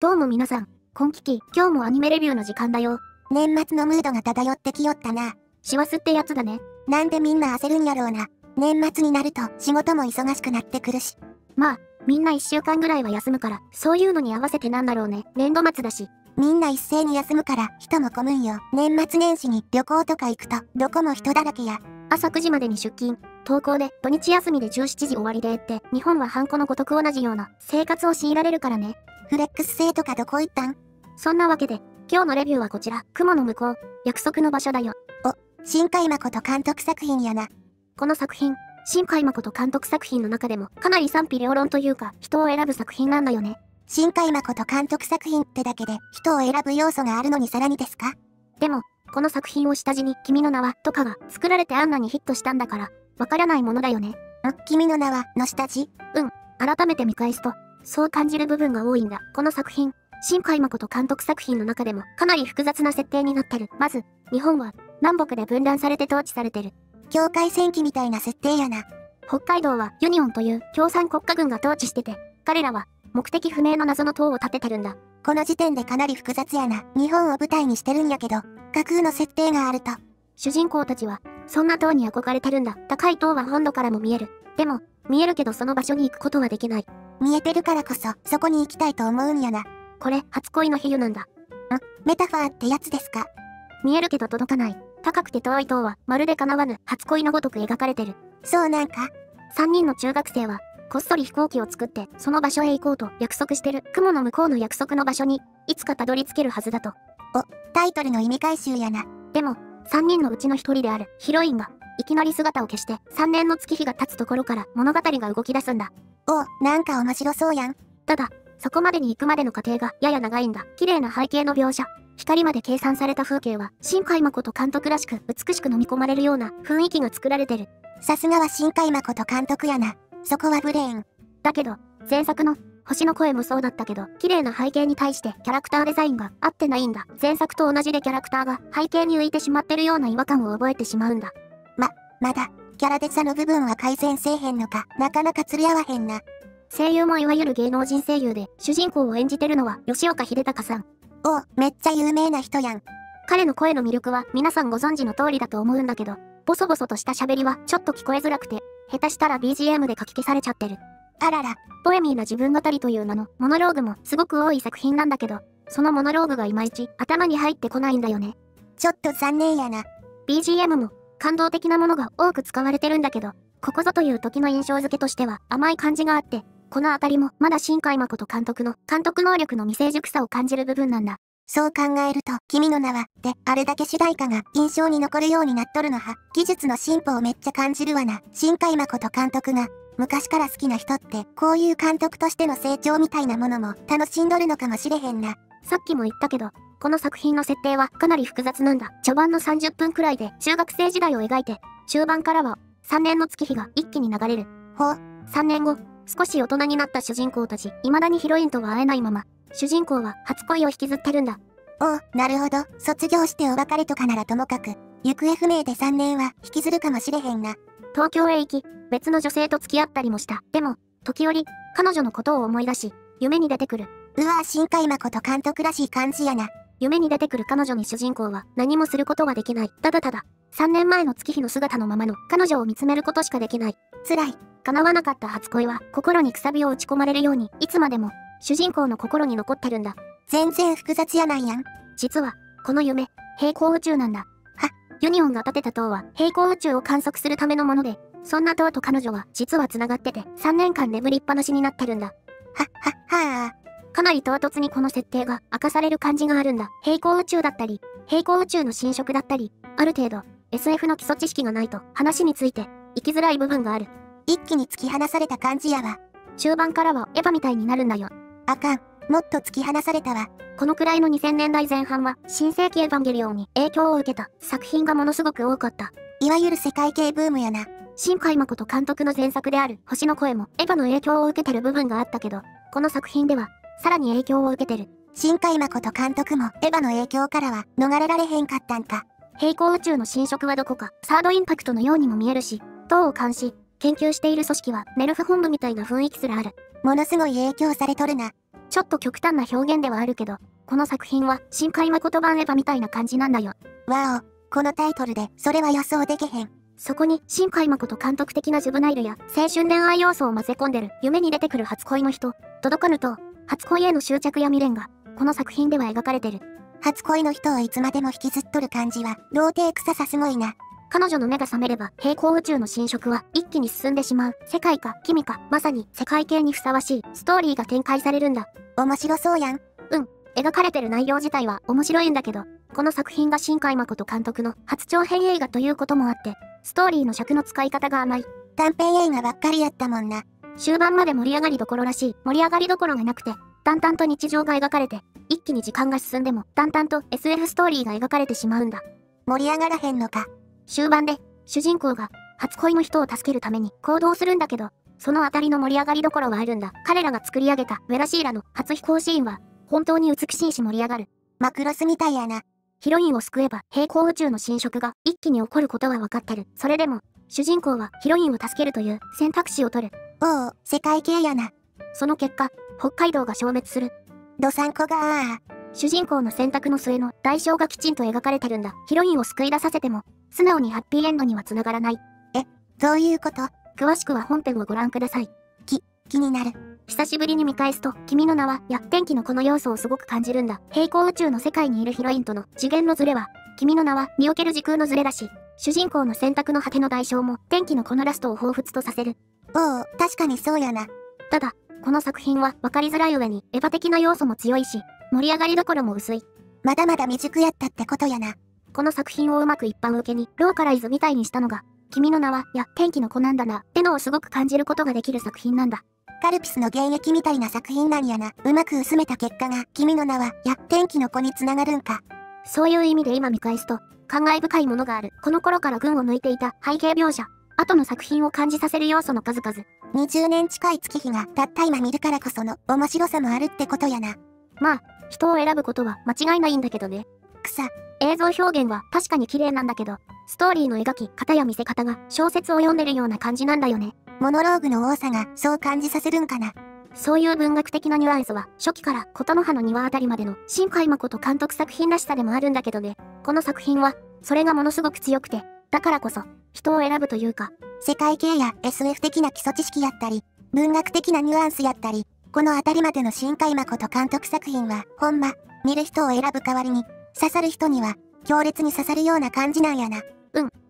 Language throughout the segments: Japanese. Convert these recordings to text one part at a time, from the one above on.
どうも皆さん、今期期、今日もアニメレビューの時間だよ。年末のムードが漂ってきよったな。師走ってやつだね。なんでみんな焦るんやろうな。年末になると仕事も忙しくなってくるし。まあ、みんな一週間ぐらいは休むから、そういうのに合わせてなんだろうね。年度末だし。みんな一斉に休むから人も混むんよ。年末年始に旅行とか行くと、どこも人だらけや。朝9時までに出勤、登校で土日休みで17時終わりでって、日本はハンコのごとく同じような生活を強いられるからね。フレックス制とかどこ行ったん？そんなわけで、今日のレビューはこちら、雲の向こう、約束の場所だよ。お、新海誠監督作品やな。この作品、新海誠監督作品の中でも、かなり賛否両論というか、人を選ぶ作品なんだよね。新海誠監督作品ってだけで、人を選ぶ要素があるのにさらにですか？でも、この作品を下地に、君の名は、とかが、作られてあんなにヒットしたんだから、わからないものだよね。ん？君の名は、の下地？うん。改めて見返すと、そう感じる部分が多いんだ。この作品、新海誠監督作品の中でもかなり複雑な設定になってる。まず、日本は南北で分断されて統治されてる。境界戦記みたいな設定やな。北海道はユニオンという共産国家軍が統治してて、彼らは目的不明の謎の塔を建ててるんだ。この時点でかなり複雑やな。日本を舞台にしてるんやけど、架空の設定があると。主人公たちは、そんな塔に憧れてるんだ。高い塔は本土からも見える。でも、見えるけどその場所に行くことはできない。見えてるからこそ、そこに行きたいと思うんやな。これ、初恋の比喩なんだ。ん？メタファーってやつですか？見えるけど届かない。高くて遠い塔は、まるで叶わぬ初恋のごとく描かれてる。そうなんか三人の中学生は、こっそり飛行機を作って、その場所へ行こうと約束してる。雲の向こうの約束の場所に、いつかたどり着けるはずだと。お、タイトルの意味回収やな。でも、三人のうちの一人であるヒロインが、いきなり姿を消して、三年の月日が経つところから物語が動き出すんだ。お、なんか面白そうやん。ただ、そこまでに行くまでの過程がやや長いんだ。綺麗な背景の描写、光まで計算された風景は、新海誠監督らしく美しく飲み込まれるような雰囲気が作られてる。さすがは新海誠監督やな。そこはブレーン。だけど、前作の星の声もそうだったけど、綺麗な背景に対してキャラクターデザインが合ってないんだ。前作と同じでキャラクターが背景に浮いてしまってるような違和感を覚えてしまうんだ。ま、まだ、キャラデザの部分は改善せえへんのか、なかなか釣り合わへんな。声優もいわゆる芸能人声優で、主人公を演じてるのは吉岡秀隆さん。おめっちゃ有名な人やん。彼の声の魅力は皆さんご存知の通りだと思うんだけど、ボソボソとした喋りはちょっと聞こえづらくて、下手したら BGM で書き消されちゃってる。あらら、ポエミーな自分語りという名のモノローグもすごく多い作品なんだけど、そのモノローグがいまいち頭に入ってこないんだよね。ちょっと残念やな。BGM も感動的なものが多く使われてるんだけど、ここぞという時の印象付けとしては甘い感じがあって、このあたりもまだ新海誠監督の監督能力の未成熟さを感じる部分なんだ。そう考えると、君の名は、で、あれだけ主題歌が印象に残るようになっとるのは、技術の進歩をめっちゃ感じるわな。新海誠監督が、昔から好きな人って、こういう監督としての成長みたいなものも楽しんどるのかもしれへんな。さっきも言ったけど、この作品の設定はかなり複雑なんだ。序盤の30分くらいで中学生時代を描いて、中盤からは3年の月日が一気に流れる。ほ3年後、少し大人になった主人公たち、未だにヒロインとは会えないまま、主人公は初恋を引きずってるんだ。おお、なるほど。卒業してお別れとかならともかく、行方不明で3年は引きずるかもしれへんな。東京へ行き、別の女性と付き合ったりもした。でも、時折、彼女のことを思い出し、夢に出てくる。うわ新海誠監督らしい感じやな。夢に出てくる彼女に主人公は何もすることはできない。ただただ、3年前の月日の姿のままの彼女を見つめることしかできない。辛い。叶わなかった初恋は心にくさびを打ち込まれるようにいつまでも主人公の心に残ってるんだ。全然複雑やないやん。実は、この夢、平行宇宙なんだ。は、ユニオンが建てた塔は平行宇宙を観測するためのもので、そんな塔と彼女は実は繋がってて3年間眠りっぱなしになってるんだ。は、は、はあ。かなり唐突にこの設定が明かされる感じがあるんだ。平行宇宙だったり、平行宇宙の侵食だったり、ある程度、SF の基礎知識がないと話について生きづらい部分がある。一気に突き放された感じやわ。中盤からはエヴァみたいになるんだよ。あかん。もっと突き放されたわ。このくらいの2000年代前半は、新世紀エヴァンゲリオンに影響を受けた作品がものすごく多かった。いわゆる世界系ブームやな。新海誠監督の前作である星の声もエヴァの影響を受けてる部分があったけど、この作品では、さらに影響を受けてる。新海誠監督もエヴァの影響からは逃れられへんかったんか。平行宇宙の侵食はどこか、サードインパクトのようにも見えるし、塔を監視、研究している組織はネルフ本部みたいな雰囲気すらある。ものすごい影響されとるな。ちちょっと極端な表現ではあるけど、この作品は深海誠版エヴァみたいな感じなんだよ。わお、このタイトルで、それは予想できへん。そこに、新海誠監督的なジュブナイルや青春恋愛要素を混ぜ込んでる夢に出てくる初恋の人、届かぬと、初恋への執着や未練が、この作品では描かれてる。初恋の人をいつまでも引きずっとる感じは、童貞臭さすごいな。彼女の目が覚めれば、平行宇宙の侵食は一気に進んでしまう。世界か、君か、まさに世界系にふさわしいストーリーが展開されるんだ。面白そうやん。描かれてる内容自体は面白いんだけど、この作品が新海誠監督の初長編映画ということもあって、ストーリーの尺の使い方が甘い。短編映画ばっかりやったもんな。終盤まで盛り上がりどころらしい盛り上がりどころがなくて、淡々と日常が描かれて、一気に時間が進んでも、淡々と SF ストーリーが描かれてしまうんだ。盛り上がらへんのか。終盤で、主人公が初恋の人を助けるために行動するんだけど、そのあたりの盛り上がりどころはあるんだ。彼らが作り上げたウェラシーラの初飛行シーンは、本当に美しいし盛り上がる。マクロスみたいやな。ヒロインを救えば平行宇宙の侵食が一気に起こることは分かってる。それでも、主人公はヒロインを助けるという選択肢を取る。おお、世界系やな。その結果、北海道が消滅する。どさんこが主人公の選択の末の代償がきちんと描かれてるんだ。ヒロインを救い出させても、素直にハッピーエンドには繋がらない。どういうこと？詳しくは本編をご覧ください。気になる。久しぶりに見返すと、君の名は、や天気のこの要素をすごく感じるんだ。平行宇宙の世界にいるヒロインとの次元のズレは、君の名は、における時空のズレだし、主人公の選択の果ての代償も、天気のこのラストを彷彿とさせる。おお、確かにそうやな。ただ、この作品は分かりづらい上に、エヴァ的な要素も強いし、盛り上がりどころも薄い。まだまだ未熟やったってことやな。この作品をうまく一般受けに、ローカライズみたいにしたのが、君の名は、や天気の子なんだな、ってのをすごく感じることができる作品なんだ。カルピスの現役みたいな作品なんやな。うまく薄めた結果が、君の名は、や、天気の子につながるんか。そういう意味で今見返すと、感慨深いものがある。この頃から群を抜いていた背景描写、後の作品を感じさせる要素の数々。20年近い月日がたった今見るからこその面白さもあるってことやな。まあ、人を選ぶことは間違いないんだけどね。草、映像表現は確かに綺麗なんだけど、ストーリーの描き方や見せ方が小説を読んでるような感じなんだよね。モノローグの多さがそう感じさせるんかな。そういう文学的なニュアンスは初期から琴の葉の庭あたりまでの新海誠監督作品らしさでもあるんだけどね。この作品はそれがものすごく強くて、だからこそ人を選ぶというか、世界系や SF 的な基礎知識やったり、文学的なニュアンスやったり、このあたりまでの新海誠監督作品は、ほんま、見る人を選ぶ代わりに、刺さる人には、強烈に刺さるような感じなんやな。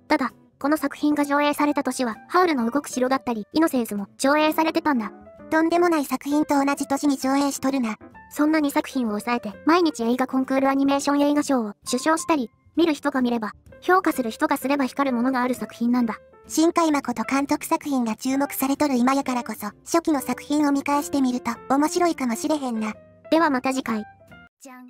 ただ、この作品が上映された年は、ハウルの動く城だったり、イノセンスも上映されてたんだ。とんでもない作品と同じ年に上映しとるな。そんな2作品を抑えて、毎日映画コンクールアニメーション映画賞を受賞したり、見る人が見れば、評価する人がすれば光るものがある作品なんだ。新海誠監督作品が注目されとる今やからこそ、初期の作品を見返してみると、面白いかもしれへんな。ではまた次回。じゃん